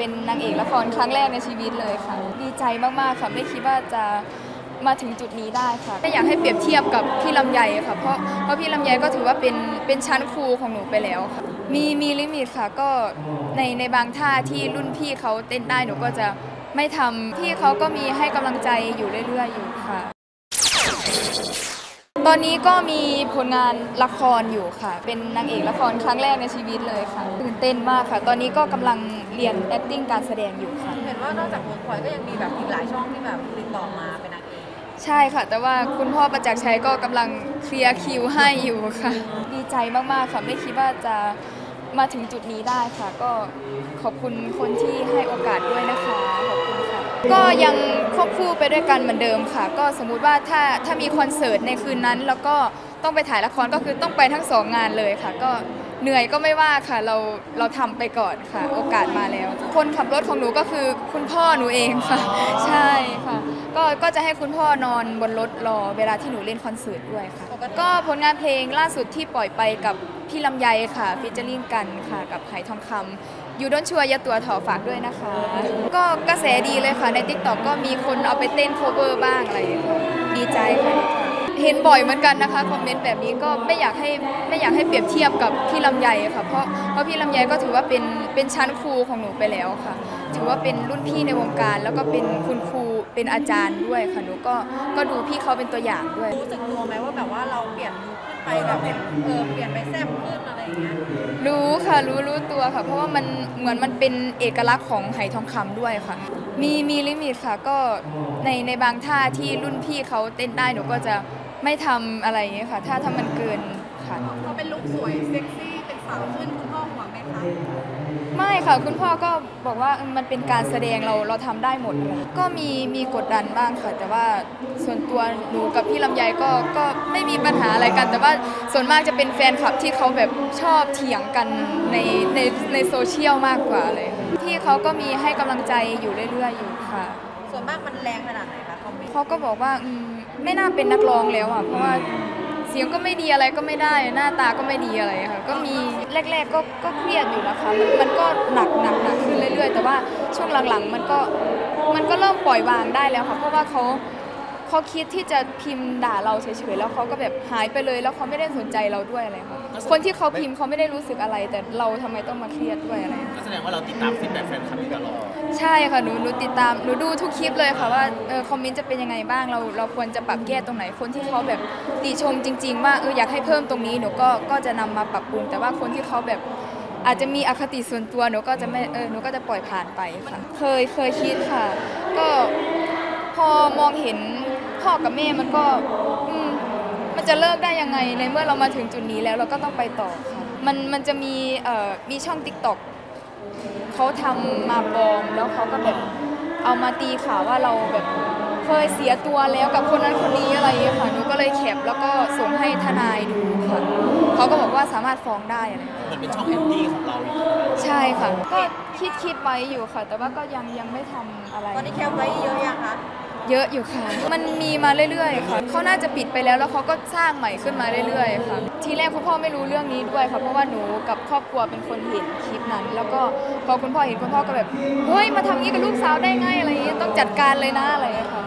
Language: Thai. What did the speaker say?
เป็นนางเอกละครครั้งแรกในชีวิตเลยค่ะ ดีใจมากๆค่ะไม่คิดว่าจะมาถึงจุดนี้ได้ค่ะไม่อยากให้เปรียบเทียบกับพี่ลำไยค่ะ เพราะเพราะพี่ลำไยก็ถือว่าเป็นเป็นชั้นครูของหนูไปแล้วค่ะ มีมีลิมิตค่ะก็ในในบางท่าที่รุ่นพี่เขาเต้นได้หนูก็จะไม่ทำพี่เขาก็มีให้กำลังใจอยู่เรื่อยๆอยู่ค่ะ ตอนนี้ก็มีผลงานละครอยู่ค่ะ เป็นนางเอกละครครั้งแรกในชีวิตเลยค่ะตื่นเต้นมากค่ะ ตอนนี้ก็กำลัง เรียน acting การแสดงอยู่ค่ะ เห็นว่านอกจากเวิร์กพอยต์ก็ยังมีแบบอีกหลายช่องที่แบบติดต่อมาเป็นนางเอกใช่ค่ะ แต่ว่าคุณพ่อประจักษ์ชัยก็กำลังเคลียร์คิวให้อยู่ค่ะ ดีใจมากๆค่ะไม่คิดว่าจะมาถึงจุดนี้ได้ค่ะ ก็ขอบคุณคนที่ให้โอกาสด้วยนะคะขอบคุณค่ะก็ยังควบคู่ไปด้วยกันเหมือนเดิมค่ะ ก็สมมุติว่าถ้าถ้ามีคอนเสิร์ตในคืนนั้นแล้วก็ ต้องไปถ่ายละครก็คือต้องไปทั้งสองงานเลยค่ะ ก็เหนื่อยก็ไม่ว่าค่ะเราเราทำไปก่อนค่ะ โอกาสมาแล้ว คนขับรถของหนูก็คือคุณพ่อหนูเองค่ะ ใช่ค่ะ ก็ก็จะให้คุณพ่อนอนบนรถรอเวลาที่หนูเล่นคอนเสิร์ตด้วยค่ะ ก็ผลงานเพลงล่าสุดที่ปล่อยไปกับพี่ลำไยค่ะ featuring กันค่ะกับไหทองคำอยู่ด้นชัวร์อยาตัวถอฝากด้วยนะคะ ก็กระแสดีเลยค่ะใน TikTok ก็มีคนเอาไปเต้น cover บ้างอะไรอย่างเงี้ยค่ะดีใจค่ะดีใจ เห็นบ่อยเหมือนกันนะคะคอมเมนต์แบบนี้ก็ไม่อยากให้ไม่อยากให้เปรียบเทียบกับพี่ลำไยค่ะเพราะเพราะพี่ลำไยก็ถือว่าเป็นเป็นชั้นครูของหนูไปแล้วค่ะ ถือว่าเป็นรุ่นพี่ในวงการ แล้วก็เป็นคุณครูเป็นอาจารย์ด้วยค่ะหนูก็ก็ดูพี่เขาเป็นตัวอย่างด้วย รู้สึกตัวไหมว่าแบบว่าเราเปลี่ยนลุคขึ้นไปแบบเป็นเออเปลี่ยนไปแซ่บขึ้นอะไรอย่างเงี้ยรู้ค่ะรู้รู้ตัวค่ะ เพราะว่ามันเหมือนมันเป็นเอกลักษณ์ของไหทองคำด้วยค่ะ มีมีลิมิตค่ะก็ในในบางท่าที่รุ่นพี่เขาเต้นได้หนูก็จะ ไม่ทำอะไรอย่างเงี้ยค่ะ ถ้าถ้ามันเกินค่ะ เขาเป็นลุคสวยเซ็กซี่เป็นสาวขึ้นคุณพ่อห่วงไหมคะไม่ค่ะ คุณพ่อก็บอกว่าเออมันเป็นการแสดงเราเราทำได้หมดเลยก็มีมีกดดันบ้างค่ะ แต่ว่าส่วนตัวหนูกับพี่ลำไยก็ก็ไม่มีปัญหาอะไรกัน แต่ว่าส่วนมากจะเป็นแฟนคลับที่เขาแบบชอบเถียงกันในในในโซเชียลมากกว่าเลยค่ะพี่เขาก็มีให้กำลังใจอยู่เรื่อยๆอยู่ค่ะ ส่วนมากมันแรงขนาดไหนคะคอม เขาก็บอกว่าอืมไม่น่าเป็นนักร้องแล้วอะเพราะว่าเสียงก็ไม่ดีอะไรก็ไม่ได้หน้าตาก็ไม่ดีอะไรค่ะ ก็มีแรก ๆ ก็ก็เครียดอยู่นะคะมันมันก็หนักหนักหนักขึ้นเรื่อยๆ แต่ว่าช่วงหลังๆ มันก็มันก็เริ่มปล่อยวางได้แล้วค่ะเพราะว่าเขา เขาคิดที่จะพิมพ์ด่าเราเฉยๆแล้วเขาก็แบบหายไปเลย แล้วเขาไม่ได้สนใจเราด้วยอะไรค่ะคนที่เขาพิมพ์เขาไม่ได้รู้สึกอะไร แต่เราทำไมต้องมาเครียดด้วยอะไรก็แสดงว่าเราติดตาม feedback แฟนคลับอยู่ตลอดใช่ค่ะหนูหนูติดตามหนูดูทุกคลิปเลยค่ะว่าเออคอมเมนต์จะเป็นยังไงบ้างเราเราควรจะปรับแก้ตรงไหนคนที่เขาแบบติชมจริง ๆ ว่าเอออยากให้เพิ่มตรงนี้หนูก็ก็จะนำมาปรับปรุง แต่ว่าคนที่เขาแบบอาจจะมีอคติส่วนตัวหนูก็จะไม่เออหนูก็จะปล่อยผ่านไปค่ะ เคยเคยคิดค่ะ ก็พอมองเห็น พ่อกับแม่มันก็อืมมันจะเลิกได้ยังไงในเมื่อเรามาถึงจุดนี้แล้วเราก็ต้องไปต่อค่ะมันมันจะมีเอ่อมีช่อง TikTok เขาทำมาปลอมแล้วเขาก็แบบเอามาตีข่าวว่าเราแบบเคยเสียตัวแล้วกับคนนั้นคนนี้อะไรอย่างเงี้ยค่ะหนูก็เลย cap แล้วก็ส่งให้ทนายดูค่ะเขาก็บอกว่าสามารถฟ้องได้อะไรอย่างเงี้ย มันเป็นช่อง anti ของเราอีกใช่ค่ะ ก็คิดคิดไว้อยู่ค่ะ แต่ว่าก็ยังยังไม่ทำอะไร ตอนนี้ cap ไว้เยอะยังคะ เยอะอยู่ค่ะ มันมีมาเรื่อยๆค่ะ เขาน่าจะปิดไปแล้วแล้วเขาก็สร้างใหม่ขึ้นมาเรื่อยๆค่ะ ทีแรกคุณพ่อไม่รู้เรื่องนี้ด้วยค่ะ เพราะว่าหนูกับครอบครัวเป็นคนเห็นคลิปนั้น แล้วก็พอคุณพ่อเห็นคุณพ่อก็แบบ เฮ้ย มาทำงี้กับลูกสาวได้ไงอะไรอย่างนี้ต้องจัดการเลยนะอะไรอย่างนี้ค่ะ